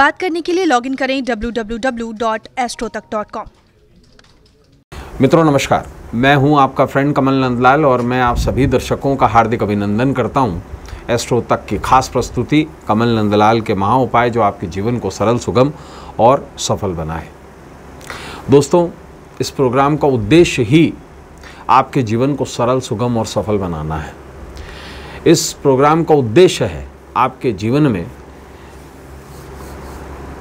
बात करने के लिए लॉगिन करें www.astrotak.com मित्रों, नमस्कार। मैं हूँ आपका फ्रेंड कमल नंदलाल और मैं आप सभी दर्शकों का हार्दिक अभिनंदन करता हूँ एस्ट्रो तक की खास प्रस्तुति कमल नंदलाल के महा उपाय जो आपके जीवन को सरल, सुगम और सफल बनाए। दोस्तों, इस प्रोग्राम का उद्देश्य ही आपके जीवन को सरल, सुगम और सफल बनाना है। इस प्रोग्राम का उद्देश्य है आपके जीवन में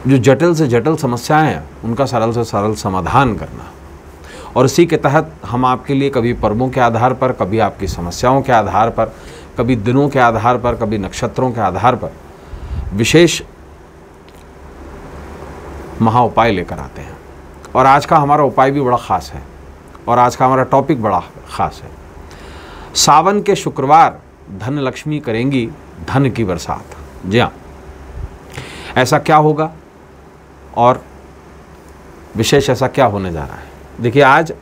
जो जटिल से जटिल समस्याएँ हैं, उनका सरल से सरल समाधान करना। और इसी के तहत हम आपके लिए कभी पर्वों के आधार पर, कभी आपकी समस्याओं के आधार पर, कभी दिनों के आधार पर, कभी नक्षत्रों के आधार पर विशेष महा उपाय लेकर आते हैं। और आज का हमारा उपाय भी बड़ा ख़ास है, और आज का हमारा टॉपिक बड़ा ख़ास है। सावन के शुक्रवार धन लक्ष्मी करेंगी धन की बरसात। जी हाँ। ऐसा क्या होगा? और विशेष ऐसा क्या होने जा रहा है? देखिए, आज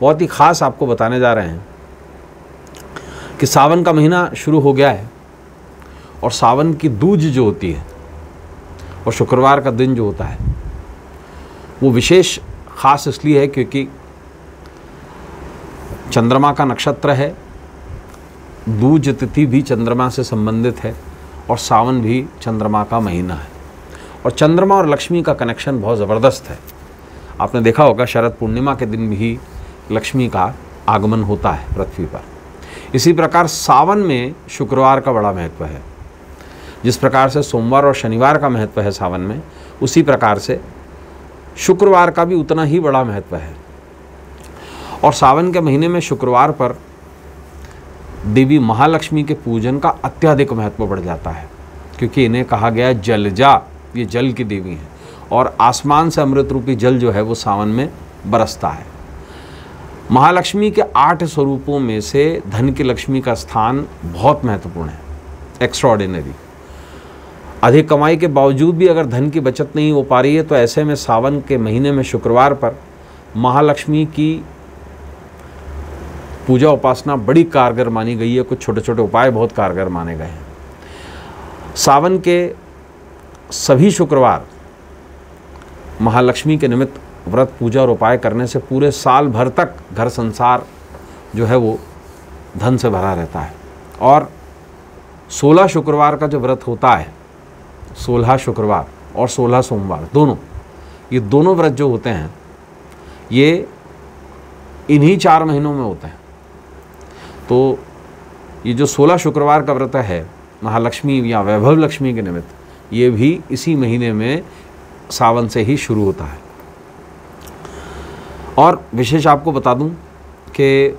बहुत ही ख़ास आपको बताने जा रहे हैं कि सावन का महीना शुरू हो गया है और सावन की दूज जो होती है और शुक्रवार का दिन जो होता है, वो विशेष ख़ास इसलिए है क्योंकि चंद्रमा का नक्षत्र है, दूज तिथि भी चंद्रमा से संबंधित है और सावन भी चंद्रमा का महीना है। और चंद्रमा और लक्ष्मी का कनेक्शन बहुत ज़बरदस्त है। आपने देखा होगा, शरद पूर्णिमा के दिन भी लक्ष्मी का आगमन होता है पृथ्वी पर। इसी प्रकार सावन में शुक्रवार का बड़ा महत्व है। जिस प्रकार से सोमवार और शनिवार का महत्व है सावन में, उसी प्रकार से शुक्रवार का भी उतना ही बड़ा महत्व है। और सावन के महीने में शुक्रवार पर देवी महालक्ष्मी के पूजन का अत्यधिक महत्व बढ़ जाता है, क्योंकि इन्हें कहा गया जलजा। ये जल की देवी हैं। और आसमान से अमृत रूपी जल जो है वो सावन में बरसता है। महालक्ष्मी के आठ स्वरूपों में से धन की लक्ष्मी का स्थान बहुत महत्वपूर्ण है। एक्स्ट्रॉर्डिनरी अधिक कमाई के बावजूद भी अगर धन की बचत नहीं हो पा रही है तो ऐसे में सावन के महीने में शुक्रवार पर महालक्ष्मी की पूजा उपासना बड़ी कारगर मानी गई है। कुछ छोटे छोटे उपाय बहुत कारगर माने गए हैं। सावन के सभी शुक्रवार महालक्ष्मी के निमित्त व्रत पूजा और उपाय करने से पूरे साल भर तक घर संसार जो है वो धन से भरा रहता है। और सोलह शुक्रवार का जो व्रत होता है, सोलह शुक्रवार और सोलह सोमवार, दोनों, ये दोनों व्रत जो होते हैं, ये इन्हीं चार महीनों में होते हैं। तो ये जो सोलह शुक्रवार का व्रत है, महालक्ष्मी या वैभव लक्ष्मी के निमित्त ये भी इसी महीने में सावन से ही शुरू होता है। और विशेष आपको बता दूँ कि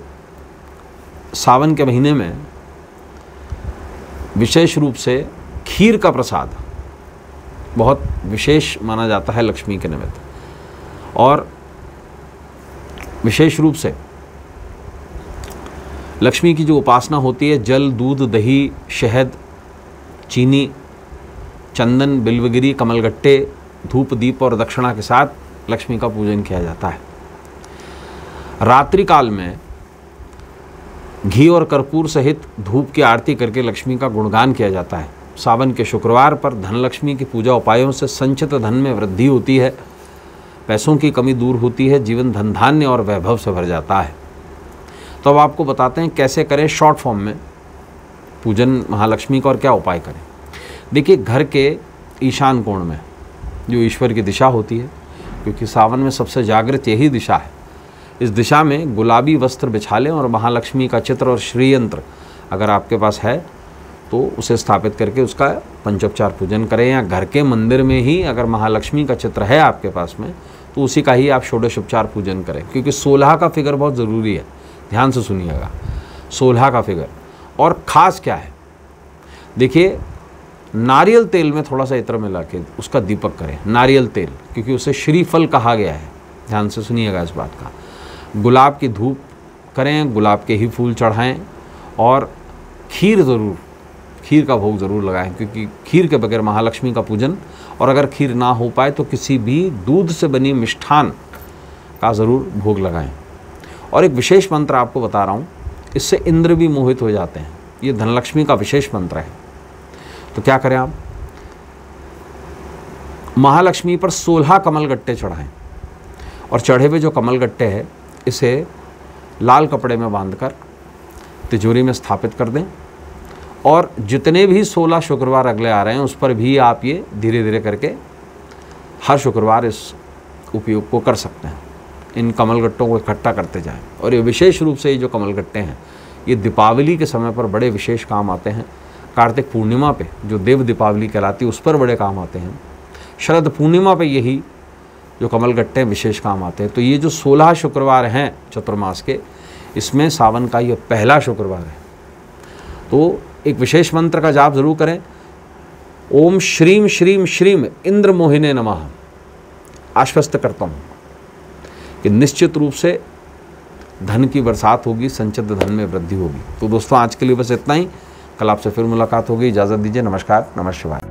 सावन के महीने में विशेष रूप से खीर का प्रसाद बहुत विशेष माना जाता है लक्ष्मी के निमित्त। और विशेष रूप से लक्ष्मी की जो उपासना होती है, जल, दूध, दही, शहद, चीनी चंदन, बिल्वगिरी, कमलगट्टे धूप दीप और दक्षिणा के साथ लक्ष्मी का पूजन किया जाता है। रात्रि काल में घी और कर्पूर सहित धूप की आरती करके लक्ष्मी का गुणगान किया जाता है। सावन के शुक्रवार पर धनलक्ष्मी की पूजा उपायों से संचित धन में वृद्धि होती है। पैसों की कमी दूर होती है, जीवन धन धान्य और वैभव से भर जाता है। तो अब आपको बताते हैं कैसे करें शॉर्ट फॉर्म में पूजन महालक्ष्मी का और क्या उपाय करें। देखिए, घर के ईशान कोण में जो ईश्वर की दिशा होती है, क्योंकि सावन में सबसे जागृत यही दिशा है। इस दिशा में गुलाबी वस्त्र बिछा लें और महालक्ष्मी का चित्र और श्रीयंत्र अगर आपके पास है तो उसे स्थापित करके उसका पंचोपचार पूजन करें। या घर के मंदिर में ही अगर महालक्ष्मी का चित्र है आपके पास में तो उसी का ही आप षोडशोपचार पूजन करें, क्योंकि सोलह का फिगर बहुत ज़रूरी है। ध्यान से सुनिएगा, सोलह का फिगर। और ख़ास क्या है? देखिए नारियल तेल में थोड़ा सा इत्र मिला के उसका दीपक करें। नारियल तेल, क्योंकि उसे श्रीफल कहा गया है। ध्यान से सुनिएगा इस बात का। गुलाब की धूप करें, गुलाब के ही फूल चढ़ाएँ और खीर ज़रूर, खीर का भोग ज़रूर लगाएँ, क्योंकि खीर के बगैर महालक्ष्मी का पूजन और अगर खीर ना हो पाए तो किसी भी दूध से बनी मिष्ठान का ज़रूर भोग लगाएँ। और एक विशेष मंत्र आपको बता रहा हूँ, इससे इंद्र भी मोहित हो जाते हैं। ये धनलक्ष्मी का विशेष मंत्र है। तो क्या करें आप? महालक्ष्मी पर सोलह कमल गट्टे चढ़ाएँ और चढ़े हुए जो कमल गट्टे हैं, इसे लाल कपड़े में बांधकर तिजोरी में स्थापित कर दें और जितने भी सोलह शुक्रवार अगले आ रहे हैं, उस पर भी आप ये धीरे धीरे करके हर शुक्रवार इस उपयोग को कर सकते हैं। इन कमल गट्टों को इकट्ठा करते जाएँ। और ये विशेष रूप से ये जो कमल गट्टे हैं, ये दीपावली के समय पर बड़े विशेष काम आते हैं। कार्तिक पूर्णिमा पे, जो देव दीपावली कहलाती है, उस पर बड़े काम आते हैं। शरद पूर्णिमा पे यही जो कमल गट्टे विशेष काम आते हैं। तो ये जो सोलह शुक्रवार हैं चतुर्मास के, इसमें सावन का ये पहला शुक्रवार है। तो एक विशेष मंत्र का जाप ज़रूर करें। ओम श्रीम श्रीम श्रीम इंद्र मोहिने नमः। आश्वस्त करता हूँ कि निश्चित रूप से धन की बरसात होगी, संचित धन में वृद्धि होगी। तो दोस्तों, आज के लिए बस इतना ही। कल आपसे फिर मुलाकात होगी। इजाज़त दीजिए। नमस्कार। नमस्कार